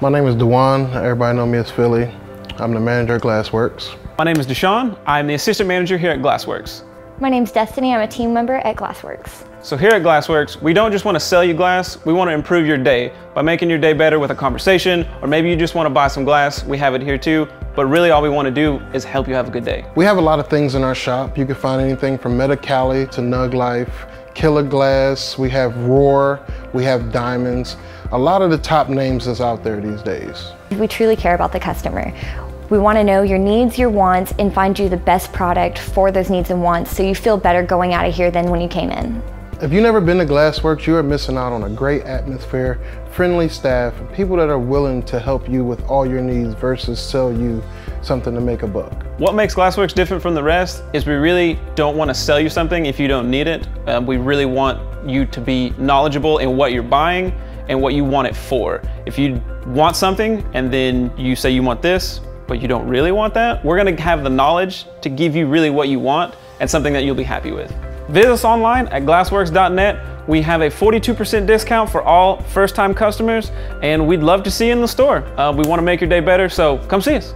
My name is Dewan. Everybody know me as Philly. I'm the manager at GlassWorx. My name is Deshaun. I'm the assistant manager here at GlassWorx. My name's Destiny. I'm a team member at GlassWorx. So here at GlassWorx, we don't just want to sell you glass, we want to improve your day by making your day better with a conversation, or maybe you just want to buy some glass, we have it here too. But really all we want to do is help you have a good day. We have a lot of things in our shop. You can find anything from Medicali to Nug Life, Killer Glass, we have ROOR, we have Diamonds. A lot of the top names that's out there these days. We truly care about the customer. We want to know your needs, your wants, and find you the best product for those needs and wants so you feel better going out of here than when you came in. If you've never been to GlassWorx, you are missing out on a great atmosphere, friendly staff, people that are willing to help you with all your needs versus sell you something to make a buck. What makes GlassWorx different from the rest is we really don't want to sell you something if you don't need it. Um, we really want you to be knowledgeable in what you're buying and what you want it for. If you want something and then you say you want this, but you don't really want that, we're gonna have the knowledge to give you really what you want and something that you'll be happy with. Visit us online at glassworx.net. We have a 42% discount for all first-time customers, and we'd love to see you in the store. Uh, we wanna make your day better, so come see us.